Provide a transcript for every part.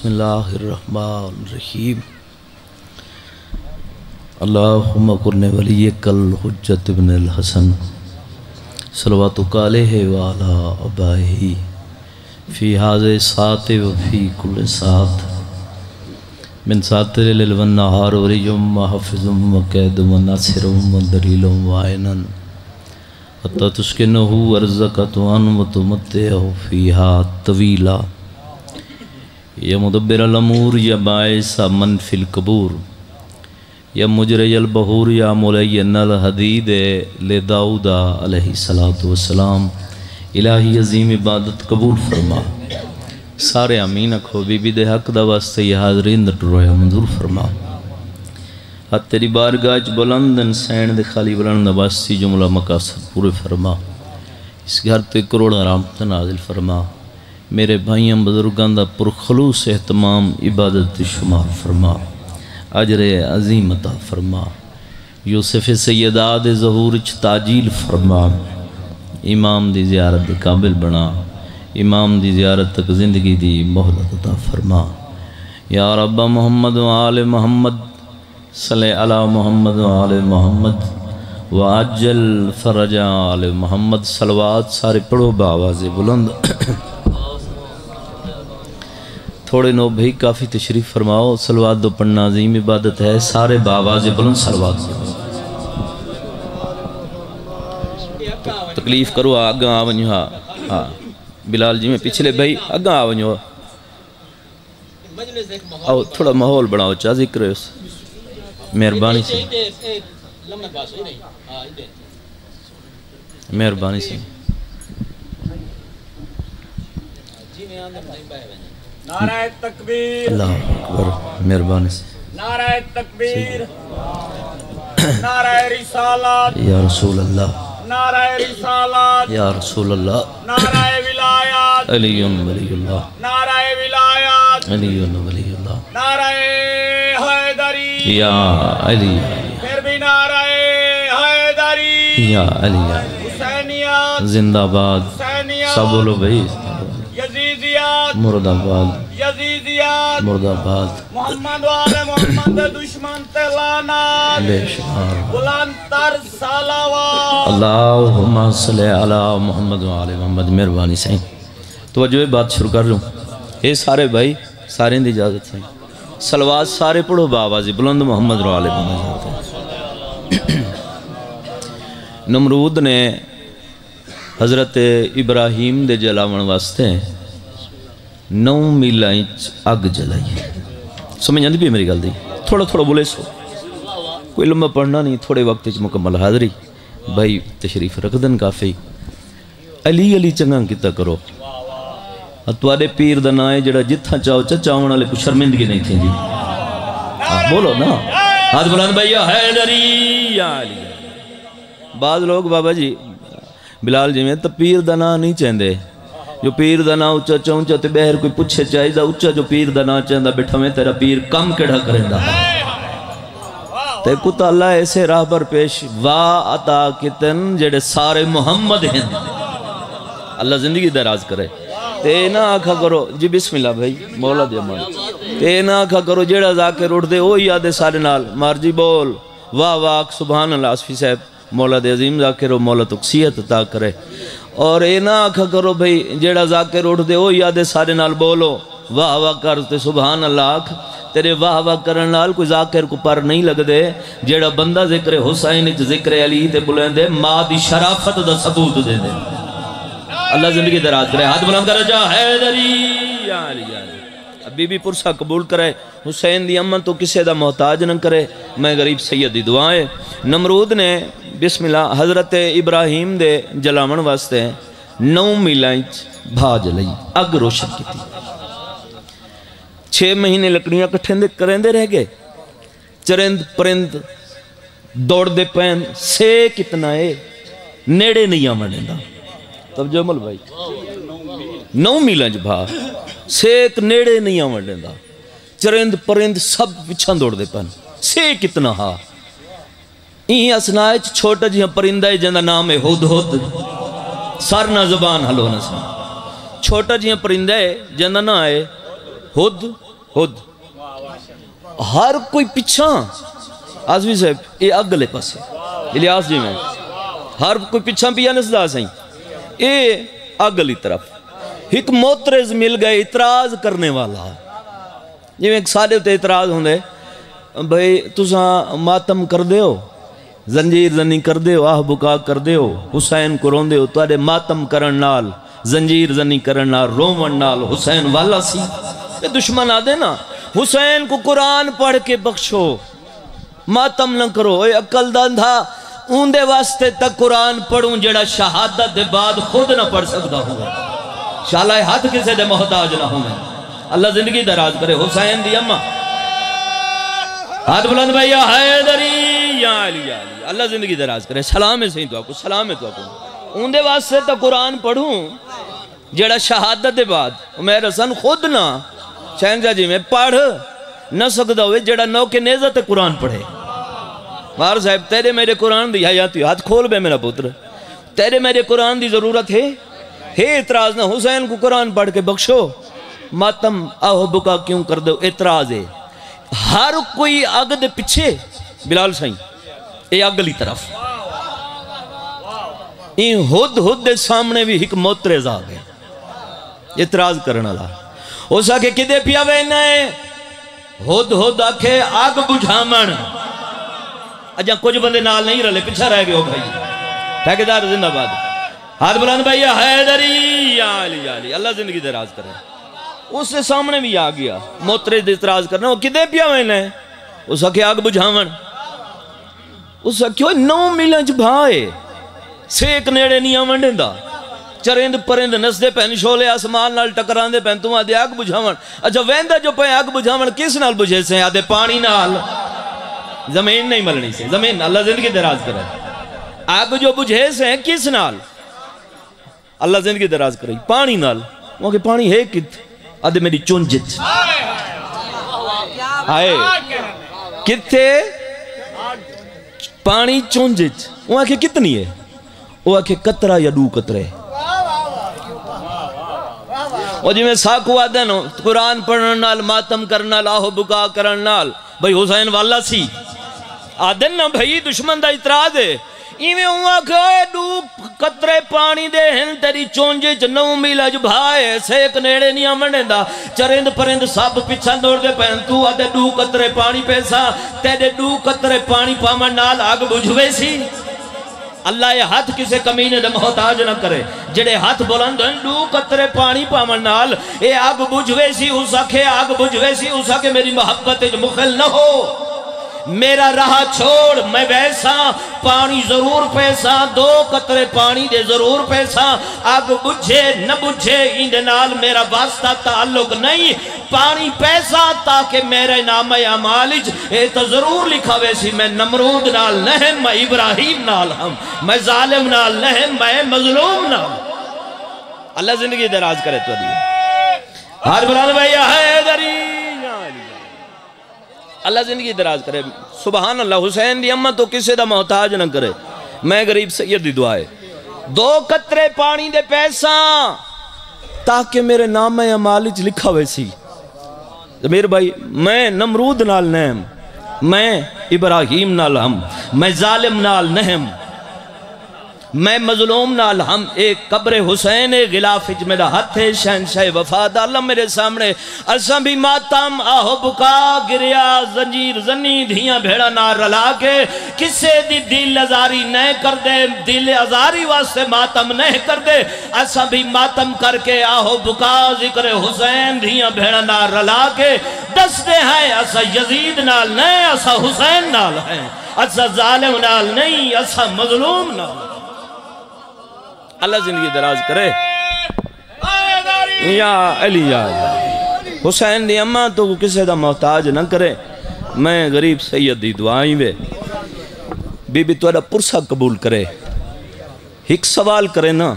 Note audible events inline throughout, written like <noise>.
बसमीम अल्लाहुम्मा कुरने वली कल हुज्जत इब्न अल हसन। सलवात काले है वाला अबाही फ़ी हाज सात व फ़ी कुल सात। मिन वन नहार वरियुम महफ़िज़ुम व कैदुम व नासिरुम व दलीलुम व आयनन। हत्ता तुस्किनहु अर्ज़क़तुअन व तुमत्तिअहु फ़ीहा तवीला। या मुदब्बिर अलमूर या बाइस मन फिल कबूर। या मुजरयल बहूर, या मुलैनल हदीद ले दाऊदा वसलाम इलाही अजीम इबादत कबूल फरमा। सारे अमीन अखो बीबी दे हक दा वास्ते ये हाजरीन दा टुरोया मंजूर फरमा। हत तेरी बारगाह च बुलंदन सैन दे खाली बुलंद वास्ती जुमला मकासद पूरे फरमा। इस घर ते करोड़ा रामत नाजिल फरमा। मेरे भाइयों, बुज़ुर्गों का पुरखलूस एहतमाम इबादत शुमार फरमा। अजर अजीम अता फरमा। यूसफ सैदाद जहूर च ताजील फरमा। इमाम की जियारत काबिल बना। इमाम की जियारत तक ज़िंदगी की मोहलत अता फरमा। या रब्बा मोहम्मद आल मोहम्मद सले अला मोहम्मद आल मोहम्मद वाजल फरजा आल मोहम्मद, सलवात सारे पढ़ो बावाज बुलंद। थोड़े नो भाई काफ़ी तशरीफ़ फरमाओ, सलवात दो पढ़ना अजीम इबादत है, सारे बाबाज बुलंद सलवात तकलीफ़ करो अगा आ वञो हाँ हाँ। बिलाल जी, में पिछले भाई अगा आ वञो। आओ, थोड़ा माहौल बनाओ चा ज़िक्र मेहरबानी से। मेहरबानी से। नाराय तकबीर। अल्लाह अकबर मेहरबानी से। नाराय तकबीर। नाराय रिसालत। या रसूल अल्लाह नाराय रिसालत। या रसूल अल्लाह नाराय विलायत। अली वलीउल्लाह नाराय विलायत। अली वलीउल्लाह नाराय हैदरी। या अली। फिर भी नाराय हैदरी। या अली। हुसैनियत। जिंदाबाद। सब बोलो भाई यजीदियत मुर्दाबाद। यजीदियत मुर्दाबाद। मोहम्मद वाले मोहम्मद दे दुश्मन ते लानत बेशुमार बुलंद तर सलावत। अल्लाहुम्मा सल्ली अला मोहम्मद व आले मोहम्मद मेहरबानी सही तो जो बात शुरू कर हूँ ये सारे भाई सारे की इजाज़त सही सलवात सारे पढ़ो बाबा जी बुलंद मोहम्मद व आले मोहम्मद <clears throat> नमरूद ने हज़रत इब्राहिम दे जलावन वास्ते नौ मील अग जलाई समझ आती भी मेरी गल दी? थोड़ा थोड़ा बोले सो। कोई लंबा पढ़ना नहीं थोड़े वक्त मुकम्मल हाज़री। भाई तशरीफ़ रख देन काफ़ी। अली अली चंगा किता करो। थोड़े पीर का नाम है जरा जिथा चाहो चावन वाले को शर्मिंदगी नहीं थी जी हाँ, बोलो ना। हाथ बुलंद भैया या बाद लोग बाबा जी बिलाल जिमें तो पीर का नाम नहीं चाहते जो पीर का नाम उच्चा चौंचा तो बहर कोई पुछे चाहिए उच्चा जो पीर का नाम चाहता बैठा तेरा पीर कम केड़ा करेंदा? ते अल्लाह ऐसे राह पर पेश वाह अता कितन जेड़े सारे मोहम्मद हैं। अल्लाह ज़िंदगी दराज करे। ते ना आखा करो, जी बिस्मिल्लाह भाई, मौला दे मन ते ना आखा करो, जेड़ा जाके उठ दे ओ याद है सारे नाल। मर्ज़ी बोल वाह वाह सुबहान अल्लाह, आसफी साहब, मौला दे अजीम जाकिर मौला तुकसीयत अता करे। और ये ना आखा करो भाई, जेड़ा जाकिर उठ दे याद सारे नाल बोलो। वाह वाह कर ते सुबहान अल्लाह तेरे वाह वाह नाल कोई जाकिर को पर नहीं लगदे, जेड़ा बंदा ज़िक्र हुसैन ज़िक्र अली ते बुलंदे, माँ दी शराफत दा सबूत दे दे। अल्लाह ज़िंदगी दराज करे। हाथ बुलंद करे, जा हैदरी या अली, या बीबी पुरसा कबूल करे, हुसैन दी अमन तो किसी का मोहताज न करे। मैं गरीब सैयद की दुआ है नमरूद ने बिस्मिल्ला हज़रत इब्राहिम दे जलावन वास्ते नौ मीलों भा जलाई अग रोशन की छे महीने लकड़ियाँ कट्ठे करेंदे रह गए चरिंद परिंद दौड़ते पैन से कितना है नेड़े नहीं आवन देता तब जमल भाई नौ मीलों च भा सेक नेड़े नहीं आवन देता चरिंद परिंद सब पिछा दौड़ते पैन से कितना हा ई असना छोटा जिहा परिंदा है ज़िंदा नाम है हुद हुद। सर ना जबान हलो न सा छोटा जिहा परिंदा है ज़िंदा ना है हुद खुद हर कोई पिछा, आजमी साहब, ये अगले पासे। इलियास जी में। हर कोई पिछा पिया नसदा सही ये अगली तरफ़। एक मोतरेज मिल गए इतराज करने वाला। जिमें सारे उत्ते इतराज होंगे भाई तुसा मातम कर दो जंजीर जनी कर दे आह बुका कर दो हुसैन को रोंदे हो, तुआडे मातम करन नाल, जंजीर जनी करन नाल रोवन नाल, हुसैन वाला सी। ये दुश्मन आदे ना, हुसैन को कुरान पढ़ के बख्शो। मातम न करो, ए अकल दा अंधा ऊंदे वास्ते तक कुरान पढ़ूं जेड़ा शहादत दे बाद खुद ना पढ़ सकदा होवे। शाला हाथ किसे दे मोहताज ना होवे। अल्लाह ज़िंदगी दराज करे, हुसैन दी अम्मा। हाथ बुलंद भैया, हैदरी। अल्लाह ज़िंदगी दराज करे। सलाम है, सही तो आपको सलाम है तो आपको ऊंदे वास्ते तो कुरान पढ़ूं जेड़ा शहादत दे बाद उमैर हसन खुद ना शहनशाह जी में पढ़ न सकदा होवे जेड़ा नौ के नेजा कुरान पढ़े। मार साहब, तेरे मेरे कुरान दी हयाती हाथ खोल बे मेरा पुत्र। तेरे मेरे कुरान दी ज़रूरत है। हे इतराज ना, हुसैन को कुरान पढ़ के बख्शो। मातम, आहो बुका क्यों कर दो? इतराज है। हर कोई अग दे पीछे बिलाल साई। ये अगली तरफ़ ये हुद हुद दे सामने भी एक मोतरेज आ गए इतराज करने वाला उस आके किदे पिया वे ने हुद हुद आखे अग बुझावण अजा कुछ बंदे नाल नहीं रले पिछा रह गए भाई ठेकेदार जिंदाबाद हाथ बुलंद भाई हैदरी अल्लाह ज़िंदगी दराज करे उसके सामने भी आ गया मोतरे इतराज करना वो किदे पिया मैंने उस आखे आग बुझावन उस आख्यो नौ मीलों च भाए। सेक नेड़े नहीं आवन परिंद नसदे पैन शोले आसमान नाल टकरांदे पैन तू आदे अग बुझावन अच्छा वहंदा जो पे अग बुझावन किस नाल बुझे से? आदे पानी नाल। ज़मीन नहीं मलनी से। ज़मीन अल्लाह ज़िंदगी दराज करे। आग जो बुझे से किस नाल? अल्लाह ज़िंदगी दराज करे। पानी नाल। वो के पानी है कित आदे मेरी चुंजित आए किथे पानी चुंझ वो आखे कितनी है? वो आखे कतरा या दू कतरे। और जिमें साकू आदन तो कुरान पढ़ने नाल, मातम करने लाहो बुका करने नाल, भाई हुसैन वाला सी। आदन ना भाई, दुश्मन का इतराज है। कतरे पानी दे तेरी चोंजे च नौ मील अज भाए सेक नेड़े नहीं आमने चरिंद परिंद सब पिछा दौड़ते पैन, तू आते डू कतरे पानी पैसा तेरे डू कतरे पानी पावन नाल आग बुझवे सी। अल्लाह ये हाथ किसी कमीने मोहताज ना करे। जेडे हाथ बुलंद डू कतरे पानी पावन नाल ये आग बुझवे सी, उस आखे आग बुझवे सी, उस आखे मेरी मोहब्बत मुखल ना हो। मेरा राह छोड़, मैं वैसा पानी ज़रूर पैसा, दो कतरे पानी दे ज़रूर पैसा। अग बुझे, न बुझे इंदे नाल मेरा वास्ता ताल्लुक नहीं। पानी पैसा ताकि मेरे नाम अमाल ए तो ज़रूर लिखा वैसी मैं नमरूद नाल नहम, मैं इब्राहिम नाल हम, मैं जालिम नाल नहम, मैं मजलूम नाल। अल्लाह ज़िंदगी दराज करे तो हर बुलान भैया हैदरी। अल्लाह ज़िंदगी दराज करे। सुबहान अल्लाह हुसैन दी अम्मा तो किसी का मोहताज ना करे? मैं गरीब सैयद दी दुआ है। दो कतरे पानी दे पैसा ताकि मेरे नाम अमाल च लिखा हुए सी। मेरे भाई, मैं नमरूद नाल नहम, मैं इब्राहिम नाल हम, मैं जालिम नाल नहम। मैं मजलूम नाल, हम एक कब्र हुसैन गिलाफ मेरा हथ है शहनशाह वफाद आलम मेरे सामने। असा भी मातम आहो बुका, गिरिया, जंजीर, जनी, धिया, भेड़ा ना रला के किसे दी दिल अजारी न कर दे, दिल अजारी वास्ते मातम नहीं कर दे। असा भी मातम करके आहो बुका, ज़िक्र हुसैन, धिया, भेड़ा ना रला के दसते हैं, असा यजीद नाल नहीं, असा हुसैन नाल है। असा जालिम नाल नहीं, असा मजलूम नाल अल्लाह ज़िंदगी दराज करे। या अली या हुसैन दी अम्मा तो किसी का मोहताज न करे। मैं गरीब सैयद दी दुआई वे। बीबी थोड़ा पुरसा कबूल करे। एक सवाल करे ना,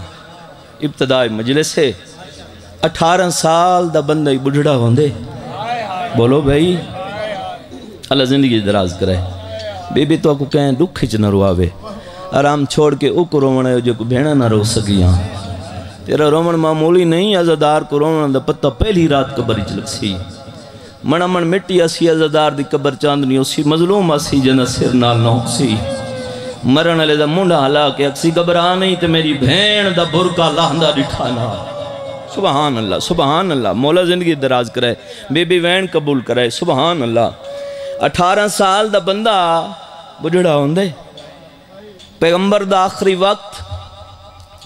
इब्तदाई मजलिस से अठारह साल दा बंदा ही बुढ़ड़ा होंदे। बोलो भाई, अल्लाह ज़िंदगी दराज करे। बीबी तो को कहें दुख च न रुआवे। आराम छोड़ के उक रोवण जो भेण ना रो सकी हाँ तेरा रोवण मामूली नहीं अज़ादार को रोवण का पता पहली रात कबर च लगसी। मना मन मिट्टी असी अज़ादार की कबर चांदनी उसी मजलूम असी जना सिर नाल नौकसी मरण वाले का मुंडा हला के अक्सी घबरा नहीं तो मेरी भेण का बुरका लाहदा डिठा ना। सुबहान अल्लाह सुबहान अल्लाह मौला ज़िंदगी दराज कराए बेबी वैन कबूल कराए सुबहान अल्लाह अठारह साल का बंदा बुझड़ा होंदे। पैगंबर दा आखिरी वक्त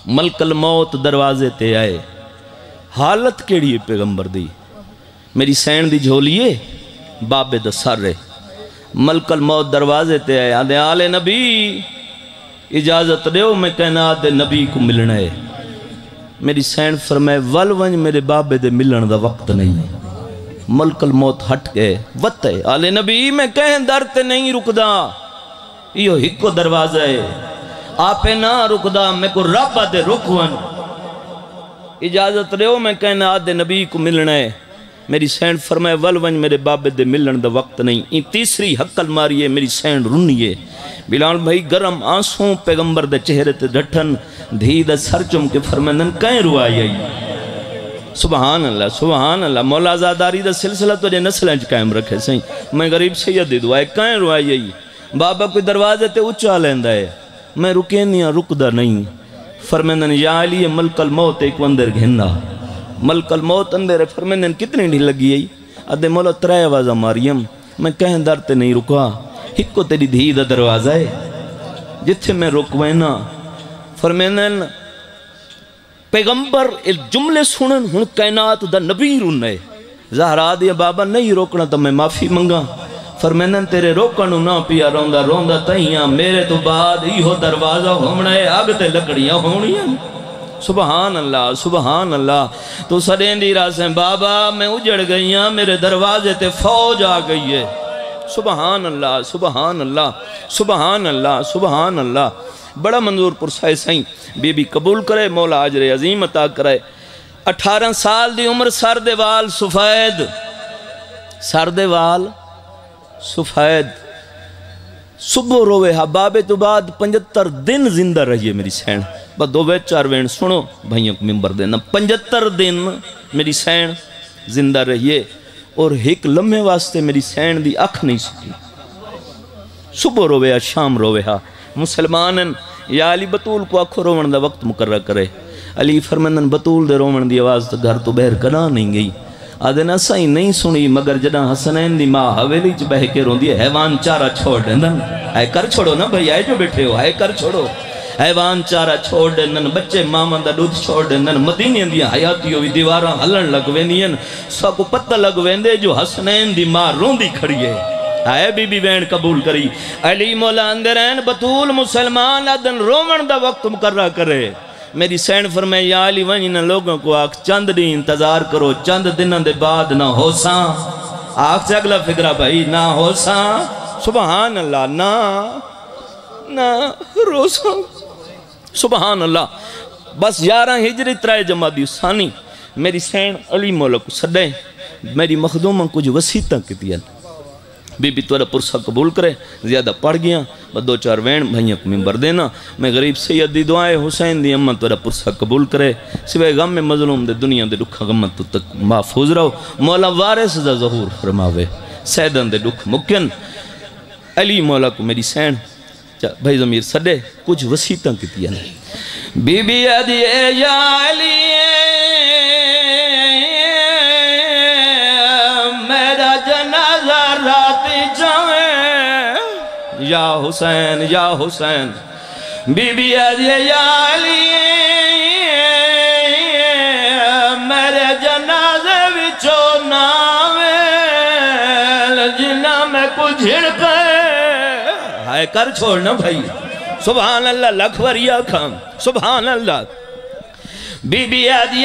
मलकल मौत दरवाजे ते आए। हालत केड़ी है पैगंबर दी? मेरी सैन दी झोलिए बाबे दा सर है। मलकल मौत दरवाजे ते आए, आदे, आले नबी, इजाज़त दो मैं कहना आदे नबी को मिलना है। मेरी सैन फरमाए, वल वंज मेरे बाबे दे मिलन दा वक्त नहीं मलकल मौत हट गए वत है। आले नबी, मैं कह दर ते नहीं रुकदा। इहो हिको दरवाज़ा है आपे ना रुकदा मैं को रब दे रुकवन। इजाज़त दो मैं कहना आदे नबी को मिलना है। मेरी सैन फरमाए, वल वंज मेरे बाबे दे मिलन दा वक्त नहीं। ई तीसरी हक्कल मारिए, मेरी सैन रुनिए बिलाल भाई, गरम आँसू पैगंबर दे चेहरे ते डठन धी दा सर चुम के फरमानन कहीं रुआई आई? सुबहान अल्लाह सुबहान अल्लाह मौला आजादारी दा सिलसिला तुझे नस्लें कायम रखे, सही। मैं गरीब सैयद दी दुआ कहीं रुआई आई? बाबा कोई दरवाजे ते उचा लेंदा है। मैं रुके नहीं हाँ रुकदा नहीं। फरमेंदन या अली मलकल मौत एक अंदर घिंदा मलकल मौत अंदर है। फरमेंदन कितनी ढी लगी आई अदे मोला त्रै आवाजा मारियम। मैं कहें दर ते नहीं रुका। हिको तेरी धी का दरवाज़ा है जिथे मैं रुक वहना फरमेंदन पैगंबर जुमले सुन हूँ कायनात दा नबी रुन है। जहरा दिया बाबा, नहीं रोकना तो मैं माफ़ी मंगा। फरमानन तेरे रोकण ना पिया रोंदा रोंदा तइया मेरे तो बाद इहो दरवाज़ा होना है अग ते लकड़ियाँ होनियाँ सुबहान अल्लाह सुबहान अल्लाह तू सडेंदी रासें बाबा, मैं उजड़ गई हाँ मेरे दरवाजे ते फौज आ गई है सुबहान अल्लाह सुबहान अल्लाह सुबहान अल्लाह सुबहान अल्लाह बड़ा मंजूर पुरसाए सही बीबी कबूल करे, मौला आजरे अजीम अता करे। अठारह साल दी उम्र सर दे वाल सुफैद। सर दे वाल सुफैद, सुबह रोवे हा, बाबे तो बाद पचहत्तर दिन ज़िंदा रहिए मेरी सैन। बस दो चार वेण, सुनो भाइयों को मिम्बर देना। पचहत्तर दिन मेरी सैन ज़िंदा रहिए और एक लम्हे वास्ते मेरी सैन की अख नहीं सुकी सुबह रोवे हा, शाम रोवे हा। मुसलमान या अली बतूल को आखो रोवण का वक्त मुकर्रा करे। अली फरमंदन, बतूल दे रोवण की आवाज़ तो घर तो बहर कदा नहीं गई। आदे ना सही नहीं सुनी मगर जदा हसनैन दी माँ हवेली च बह के रोंदी है हैवान चारा छोड़ देंदन है कर छोड़ो ना भाई, आए जो बैठे हो है कर छोड़ो। हैवान चारा छोड़ देंदन बच्चे मामा दा दूध छोड़ देंदन मदीने दी हयाती भी दीवारां लग वेंदियन। सब पता लग वेंदे जो हसनैन दी माँ रोंदी खड़ी है। कबूल करी, अली मौला अंदर बतूल मुसलमान अदन रोवण दा वक्त मुकर्रा करे। मेरी सैन फरमाए या अली वंज इन लोगों को आख, चंद दी इंतज़ार करो, चंद दिनों दे बाद ना होसा। आख से अगला फिक्रा भाई, ना होसा। सुबहान अल्लाह ना ना रोसा। सुबहान अल्लाह बस यारह हिजरी जमा दी सानी। मेरी सैन अली मौला को सडे मेरी मखदूमा कुछ वसीता की बीबी तुरा पुरसा कबूल करे, ज़्यादा पढ़ गया दो चार वैन भाइयों को मिम्बर देना। मैं गरीब सैयद दी दुआए, हुसैन दी अम्मा तुरा पुरसा कबूल करे। सिवाय गम में मजलूम दे दुनिया दे दुखा गम तू तक महफूज रहो। मौला वारिस दा जहूर फरमावे, सैदन दे दुख मुक्यन। अली मौला को मेरी सैन भाई जमीर सदे कुछ वसीता की बीबी अदी अली या हुसैन या हुसैन। बीबी अली मेरे जनाजे विचो नावे जिना मैं कुछ हाय, कर छोड़ना भाई। सुबहान अल्लाह लख वरिया खाम सुबहान अल्लाह बीबी अली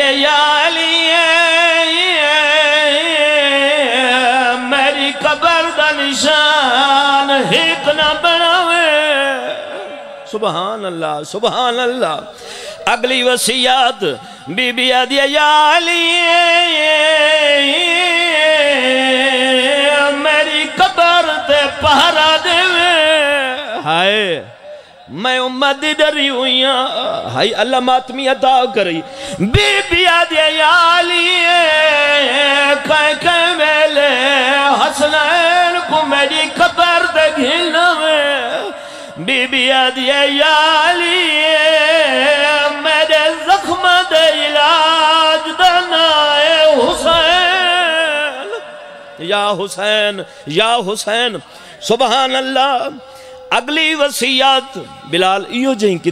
कबर दा निशान हिक न बनावे। सुबहान अल्लाह सुबहान अल्लाह अगली वसीयत बीबी आदिए मेरी कबर ते पहरा देवे। हाय, मैं उम्मत डरी हुई हाय, अल्लाह मातमी अदा करी। बीबी आदि याली कह कह घिलवे बीबी आदिया याली मेरे जख्म दे इलाज दनाए हुसैन। या हुसैन या हुसैन सुबहान अल्लाह अगली वसीयत बिलाल इो जी की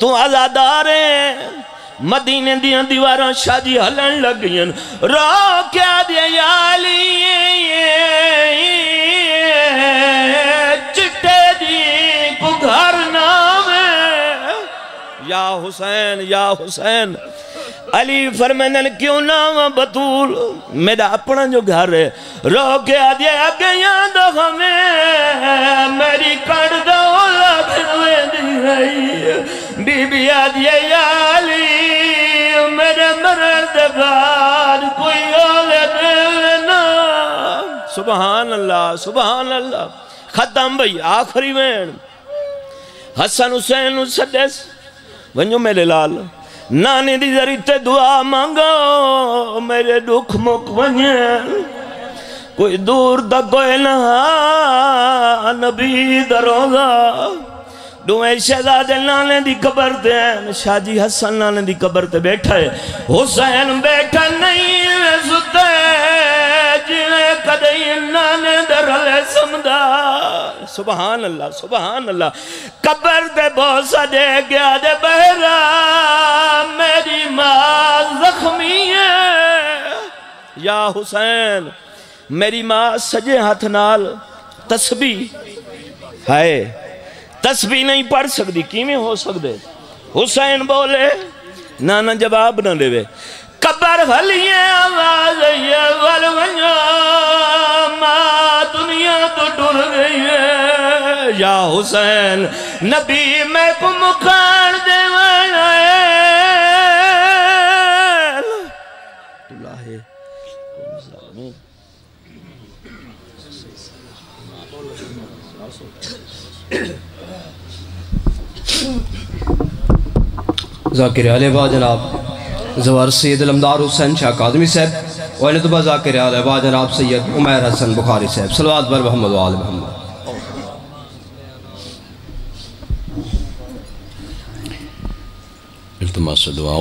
तू आजादार है, मदीने दियाँ दीवार शाजी हलन लग रो क्या दियाली चिट्टे हुसैन, या हुसैन। अली फरमैन क्यों नाम बतूल? मेरा अपना जो घर है रो के दिया गया दो हमें मेरी कड़ दो बीबी आदिया अली, मेरे मर्द बाद कोई ना। सुबहान अल्लाह सुबहान अल्लाह खत्म भई, आखिरी वेण हसन हुसैन सदस वञो मेरे लाल। नानी दी जरी ते दुआ मांगो, मेरे दुख मुक वञे। कोई दूर दा कोई ना, नबी दरोगा दुए शहजादे नाने दी कबर ते शाजी हसन नाने दी कबर ते बैठा है। हुसैन बैठा नहीं सुते जिवें कदई नाने दरले समदा। सुबहान अल्लाह सुबहान अल्लाह कबर दे बहुत सजे गया दे बहरा। मेरी माँ जख्मी है। या हुसैन मेरी माँ सजे हाथ नाल तस्बी है तस्बी नहीं पढ़ सकती किमें हो सकते हुसैन बोले ना ना जवाब ना देवे। कबर भलिए आवाज़ वल माँ दुनिया तो टुर गई है। या हुसैन, नबी मैं को मुखान देवण जाकिर अलवा जनाब। जवर सैद अलमदार हुसैन शाह कादमी साहब और जाकिर जनाब सैयद उमैर हसन बुखारी साहब। सलवाद बर मोहम्मद वाल मोहम्मद। इल्तमास दुआ